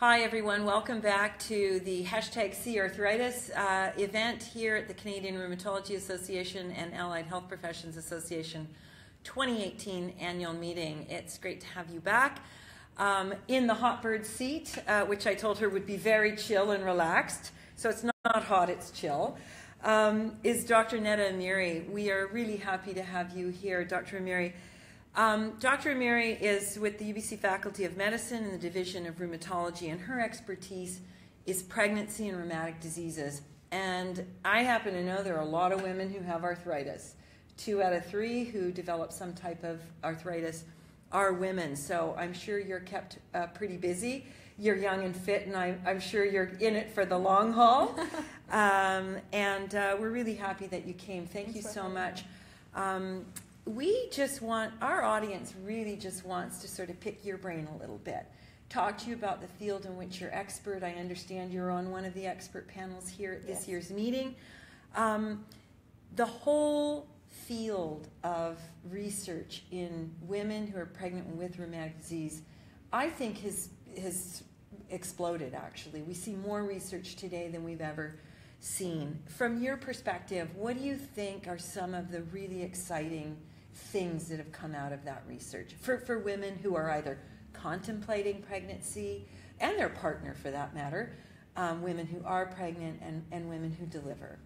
Hi, everyone. Welcome back to the hashtag CRArthritis uh, event here at the Canadian Rheumatology Association and Allied Health Professions Association 2018 annual meeting. It's great to have you back. Um, in the Hotbird seat, uh, which I told her would be very chill and relaxed, so it's not hot, it's chill, um, is Dr. Neda Amiri. We are really happy to have you here, Dr. Amiri. Um, Dr. Amiri is with the UBC Faculty of Medicine in the Division of Rheumatology, and her expertise is pregnancy and rheumatic diseases. And I happen to know there are a lot of women who have arthritis. Two out of three who develop some type of arthritis are women. So I'm sure you're kept uh, pretty busy. You're young and fit, and I'm, I'm sure you're in it for the long haul. um, and uh, we're really happy that you came. Thank Thanks you so much. Um, we just want, our audience really just wants to sort of pick your brain a little bit. Talk to you about the field in which you're expert. I understand you're on one of the expert panels here at this yes. year's meeting. Um, the whole field of research in women who are pregnant with rheumatic disease, I think has, has exploded actually. We see more research today than we've ever seen. From your perspective, what do you think are some of the really exciting things that have come out of that research for, for women who are either contemplating pregnancy and their partner for that matter, um, women who are pregnant and, and women who deliver.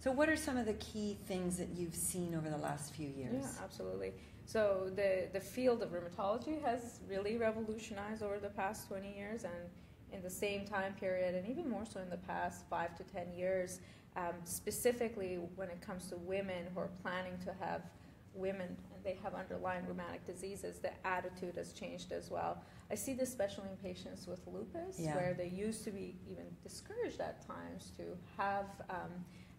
So, what are some of the key things that you've seen over the last few years? Yeah, absolutely. So, the, the field of rheumatology has really revolutionized over the past 20 years, and in the same time period, and even more so in the past five to 10 years, um, specifically when it comes to women who are planning to have women and they have underlying rheumatic diseases, the attitude has changed as well. I see this especially in patients with lupus, yeah. where they used to be even discouraged at times to have um,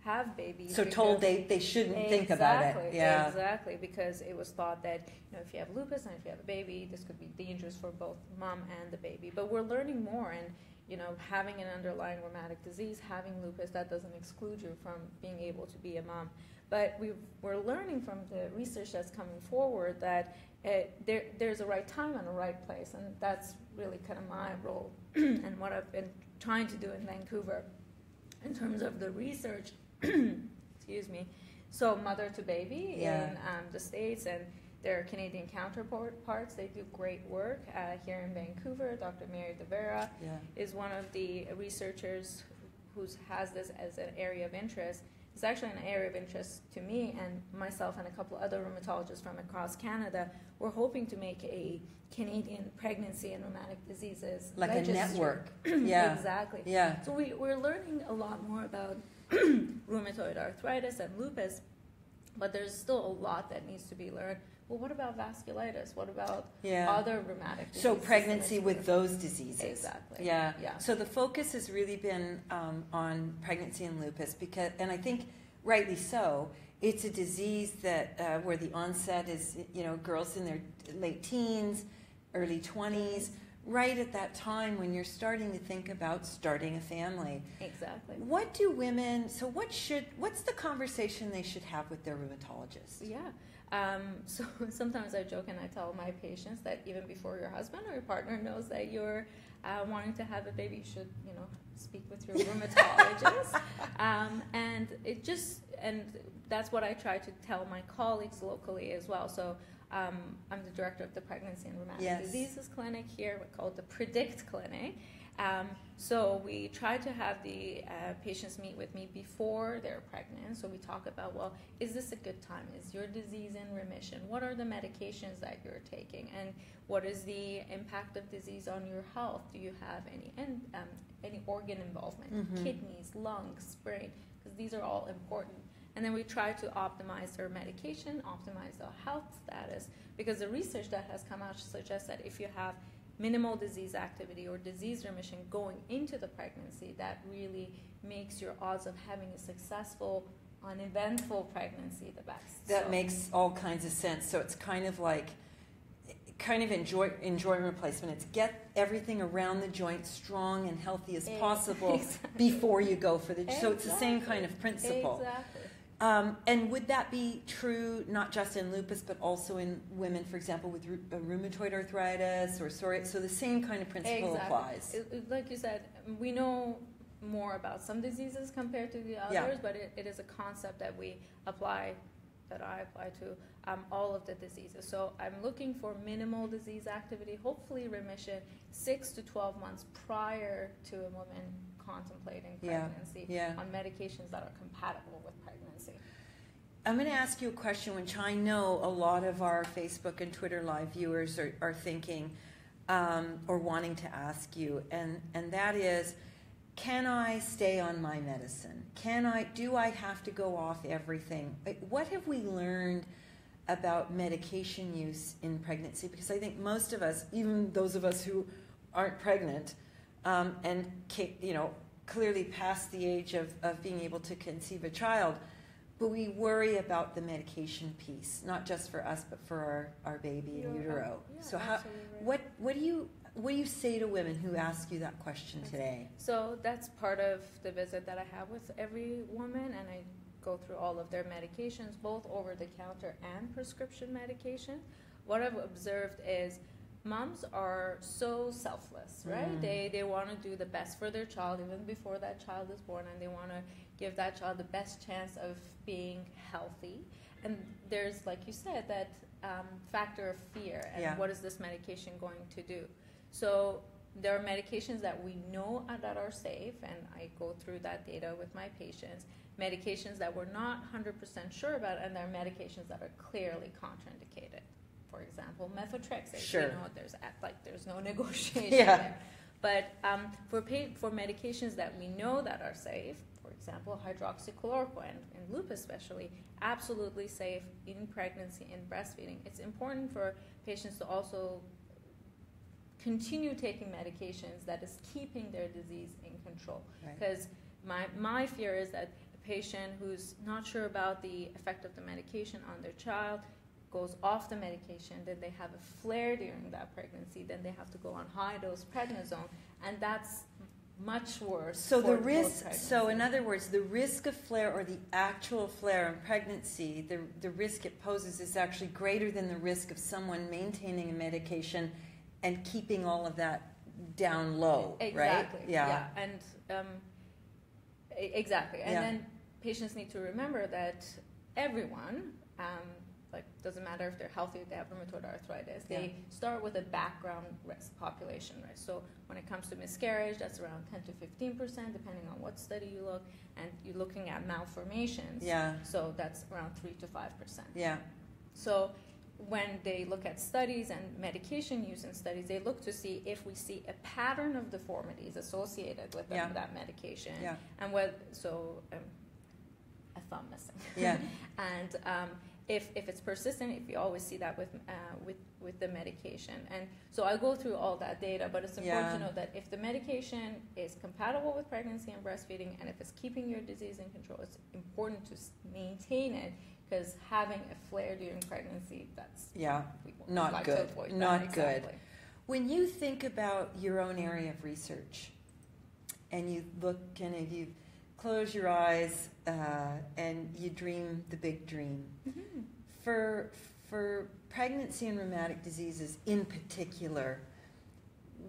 have babies. So told they, they shouldn't exactly, think about it. Yeah, exactly, because it was thought that you know if you have lupus and if you have a baby, this could be dangerous for both mom and the baby. But we're learning more and you know, having an underlying rheumatic disease, having lupus, that doesn't exclude you from being able to be a mom. But we are learning from the research that's coming forward that there, there's a right time and a right place, and that's really kind of my role and what I've been trying to do in Vancouver in terms of the research. excuse me. So, mother to baby yeah. in um, the States and their Canadian counterparts. They do great work uh, here in Vancouver. Dr. Mary De Vera yeah. is one of the researchers who has this as an area of interest it's actually an area of interest to me and myself and a couple other rheumatologists from across Canada. We're hoping to make a Canadian pregnancy and rheumatic diseases like registry. a network. yeah, exactly. Yeah. So we, we're learning a lot more about rheumatoid arthritis and lupus, but there's still a lot that needs to be learned well, what about vasculitis? What about yeah. other rheumatic diseases? So pregnancy with those diseases. Exactly. Yeah. Yeah. So the focus has really been um, on pregnancy and lupus because, and I think rightly so. It's a disease that uh, where the onset is, you know, girls in their late teens, early twenties, right at that time when you're starting to think about starting a family. Exactly. What do women? So what should? What's the conversation they should have with their rheumatologist? Yeah. Um, so sometimes I joke and I tell my patients that even before your husband or your partner knows that you're uh, wanting to have a baby, you should, you know, speak with your rheumatologist. um, and it just, and that's what I try to tell my colleagues locally as well. So um, I'm the director of the Pregnancy and Rheumatic yes. Diseases Clinic here, we call it the Predict Clinic. Um, so we try to have the uh, patients meet with me before they're pregnant. So we talk about, well, is this a good time? Is your disease in remission? What are the medications that you're taking? And what is the impact of disease on your health? Do you have any um, any organ involvement, mm-hmm. kidneys, lungs, brain? Because these are all important. And then we try to optimize their medication, optimize their health status, because the research that has come out suggests that if you have minimal disease activity or disease remission going into the pregnancy that really makes your odds of having a successful uneventful pregnancy the best that so. makes all kinds of sense so it's kind of like kind of enjoy enjoy replacement it's get everything around the joint strong and healthy as possible exactly. before you go for the exactly. so it's the same kind of principle exactly Um, and would that be true not just in lupus, but also in women, for example, with uh, rheumatoid arthritis or psoriasis? So the same kind of principle Exactly. applies. It- like you said, we know more about some diseases compared to the others, Yeah. but it, it is a concept that we apply, that I apply to um, all of the diseases. So I'm looking for minimal disease activity, hopefully remission, six to 12 months prior to a woman contemplating pregnancy Yeah. on medications that are compatible with pregnancy. I'm going to ask you a question which I know a lot of our Facebook and Twitter live viewers are, are thinking um, or wanting to ask you, and, and that is can I stay on my medicine? Can I, do I have to go off everything? What have we learned about medication use in pregnancy? Because I think most of us, even those of us who aren't pregnant, um, and you know, clearly past the age of, of being able to conceive a child, but we worry about the medication piece, not just for us, but for our, our baby in utero. yeah, so how, right. what, what do you, what do you say to women who ask you that question today? So that's part of the visit that I have with every woman, and I go through all of their medications, both over the counter and prescription medication. What I've observed is moms are so selfless, right? Mm. They they want to do the best for their child even before that child is born, and they want to give that child the best chance of being healthy. And there's, like you said, that um, factor of fear and Yeah. what is this medication going to do? So there are medications that we know that are safe, and I go through that data with my patients. Medications that we're not 100% sure about, and there are medications that are clearly contraindicated. For example, methotrexate. Sure. You know, there's like there's no negotiation Yeah. there. But um, for for medications that we know that are safe, for example, hydroxychloroquine in lupus especially, absolutely safe in pregnancy and breastfeeding. It's important for patients to also continue taking medications that is keeping their disease in control. Right. Because my, my fear is that a patient who's not sure about the effect of the medication on their child goes off the medication, then they have a flare during that pregnancy, then they have to go on high dose prednisone, and that's much worse. So the risk, so in other words, the risk of flare or the actual flare in pregnancy, the, the risk it poses is actually greater than the risk of someone maintaining a medication and keeping all of that down low, right? Exactly. Yeah. And um, exactly. And Yeah. then patients need to remember that everyone, um, like, doesn't matter if they're healthy or they have rheumatoid arthritis, they Yeah. start with a background risk population, right? So when it comes to miscarriage, that's around 10 to 15 percent, depending on what study you look, and you're looking at malformations. Yeah, So that's around 3 to 5 percent. yeah, So when they look at studies and medication use in studies, they look to see if we see a pattern of deformities associated with Yeah. that medication, yeah, and what so um, a thumb missing. yeah, and um, if, if it's persistent, if you always see that with uh, with with the medication, and so I go through all that data, but it's important Yeah. to know that if the medication is compatible with pregnancy and breastfeeding, and if it's keeping your disease in control, it's important to maintain it because having a flare during pregnancy, that's yeah. Not like good. To avoid that. Not good. When you think about your own area of research, and you look and if you close your eyes uh, and you dream the big dream, Mhm. for for pregnancy and rheumatic diseases in particular,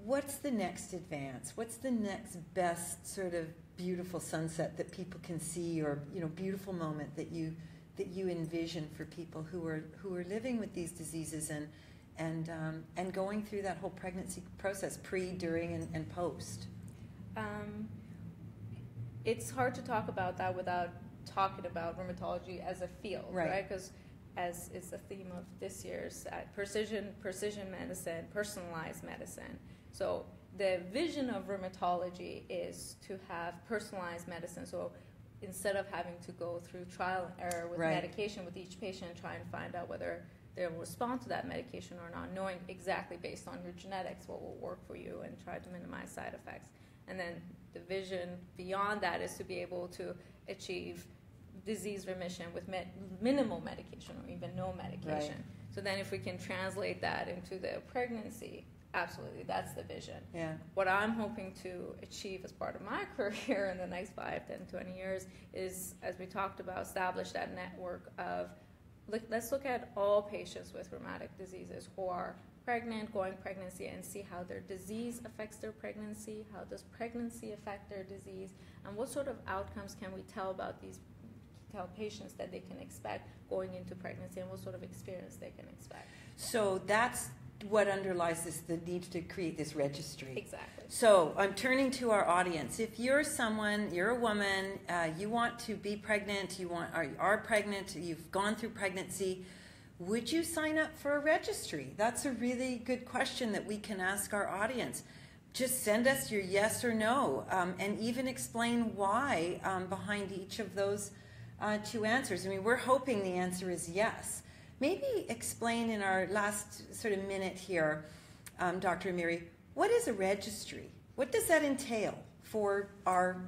what's the next advance? What's the next best sort of beautiful sunset that people can see, or you know, beautiful moment that you that you envision for people who are who are living with these diseases and and um, and going through that whole pregnancy process, pre, during, and, and post. Um, it's hard to talk about that without talking about rheumatology as a field, Right. right? Because as is the theme of this year's uh, precision precision medicine, personalized medicine. So the vision of rheumatology is to have personalized medicine. So instead of having to go through trial and error with Right. medication with each patient and try and find out whether they'll respond to that medication or not, knowing exactly based on your genetics what will work for you and try to minimize side effects. And then the vision beyond that is to be able to achieve disease remission with med- minimal medication or even no medication. So then, if we can translate that into the pregnancy Absolutely, that's the vision. Yeah. What I'm hoping to achieve as part of my career in the next 5, 10, 20 years is, as we talked about, establish that network of, look, let's look at all patients with rheumatic diseases who are pregnant, going pregnancy, and see how their disease affects their pregnancy, how does pregnancy affect their disease, and what sort of outcomes can we tell about these tell patients that they can expect going into pregnancy and what sort of experience they can expect. So that's what underlies this the need to create this registry. Exactly. So I'm turning to our audience. If you're someone, you're a woman, uh, you want to be pregnant, you want are, are pregnant, you've gone through pregnancy, would you sign up for a registry? That's a really good question that we can ask our audience. Just send us your yes or no, um, and even explain why um, behind each of those uh, two answers. I mean, we're hoping the answer is yes. Maybe explain in our last sort of minute here, um, Dr. Amiri, what is a registry? What does that entail for our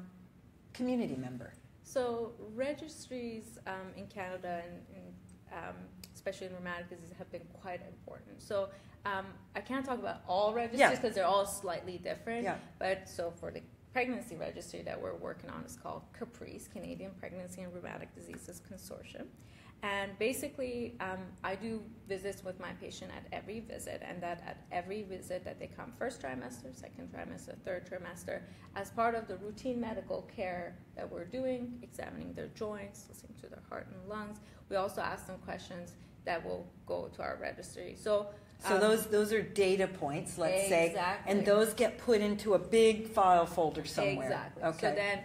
community member? So, registries um, in Canada and, and um, especially in rheumatic disease have been quite important. So, um, I can't talk about all registries because yeah. they're all slightly different. Yeah. But so for the pregnancy registry that we're working on is called CAPRICE, Canadian Pregnancy and Rheumatic Diseases Consortium. And basically, um, I do visits with my patient at every visit, and that at every visit that they come first trimester, second trimester, third trimester, as part of the routine medical care that we're doing, examining their joints, listening to their heart and lungs, we also ask them questions that will go to our registry. So so um, those those are data points, let's exactly. say, and those get put into a big file folder somewhere. Exactly. Okay. So then,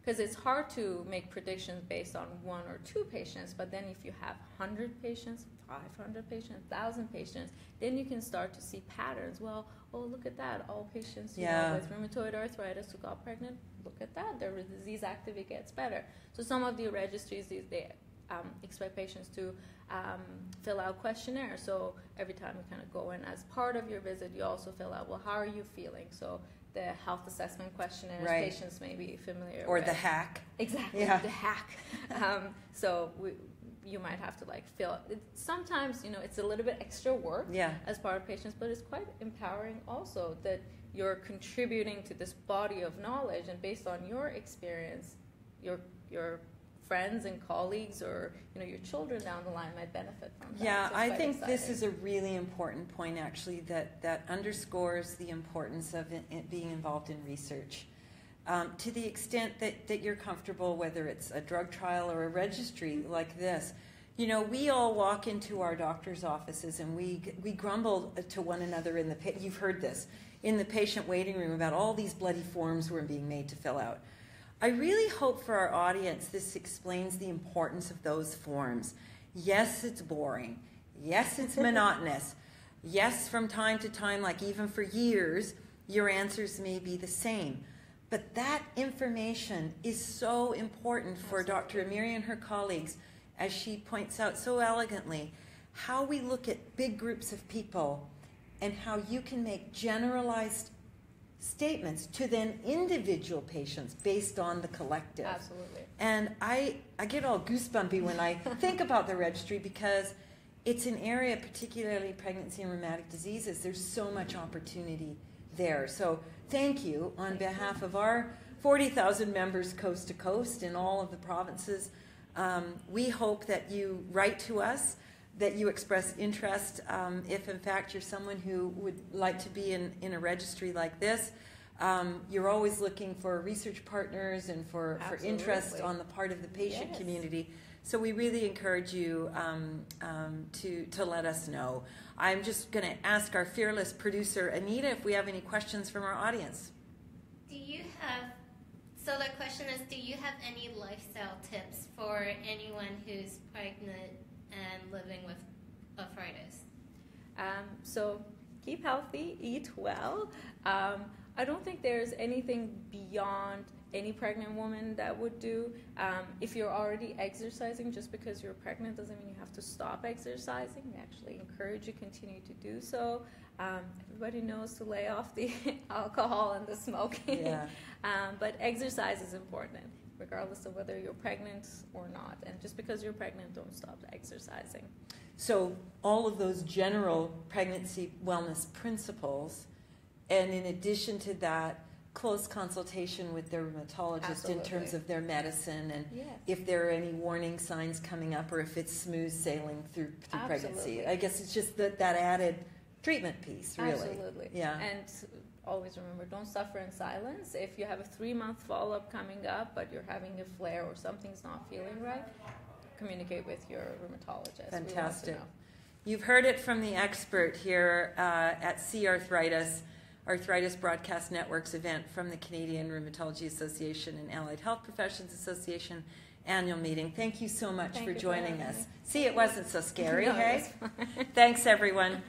because um, it's hard to make predictions based on one or two patients, but then if you have hundred patients, five hundred patients, thousand patients, then you can start to see patterns. Well, oh look at that! All patients yeah. with rheumatoid arthritis who got pregnant, look at that! Their disease activity gets better. So some of the registries these they um, expect patients to um, fill out questionnaires. So every time you kind of go in as part of your visit, you also fill out, well, how are you feeling? So the health assessment questionnaires right. patients may be familiar with. or with. the HAQ. Exactly, yeah. the HAQ. um, so we, you might have to like fill it. Sometimes, you know, it's a little bit extra work yeah. as part of patients, but it's quite empowering also that you're contributing to this body of knowledge and based on your experience, you're, you're friends and colleagues or you know your children down the line might benefit from that. Yeah, so I think exciting. this is a really important point actually that that underscores the importance of it, it being involved in research. Um, to the extent that, that you're comfortable, whether it's a drug trial or a registry like this, you know, we all walk into our doctor's offices and we we grumble to one another in the you've heard this in the patient waiting room about all these bloody forms we're being made to fill out. I really hope for our audience this explains the importance of those forms. Yes, it's boring. Yes, it's monotonous. Yes, from time to time, like even for years, your answers may be the same. But that information is so important for Dr. Amiri and her colleagues, as she points out so elegantly, how we look at big groups of people and how you can make generalized statements to then individual patients based on the collective. Absolutely. And I, I get all goosebumpy when I think about the registry because it's an area, particularly pregnancy and rheumatic diseases, there's so much opportunity there. So thank you on behalf of our 40,000 members coast to coast in all of the provinces. Um, we hope that you write to us that you express interest um, if, in fact, you're someone who would like to be in, in a registry like this. Um, you're always looking for research partners and for, for interest on the part of the patient yes. community. So we really encourage you um, um to, to let us know. I'm just going to ask our fearless producer, Anita, if we have any questions from our audience. Do you have, so the question is, do you have any lifestyle tips for anyone who's pregnant and living with arthritis? Um, so keep healthy, eat well. Um, I don't think there's anything beyond any pregnant woman that would do. Um, if you're already exercising, just because you're pregnant doesn't mean you have to stop exercising. We actually encourage you to continue to do so. Um, everybody knows to lay off the alcohol and the smoking, yeah. um, but exercise is important. Regardless of whether you're pregnant or not. And just because you're pregnant, don't stop exercising. So, all of those general pregnancy wellness principles, and in addition to that, close consultation with their rheumatologist in terms of their medicine and Yes. if there are any warning signs coming up or if it's smooth sailing through, through pregnancy. Absolutely. I guess it's just that, that added treatment piece, really. Absolutely. Yeah. And always remember, don't suffer in silence. If you have a three month follow up coming up, but you're having a flare or something's not feeling right, communicate with your rheumatologist. We want to Fantastic. You've heard it from the expert here uh, at CRArthritis, Arthritis Broadcast Network's event from the Canadian Rheumatology Association and Allied Health Professions Association annual meeting. Thank you so much Thank for joining us. me. See, it wasn't so scary, No, hey? Thanks, everyone.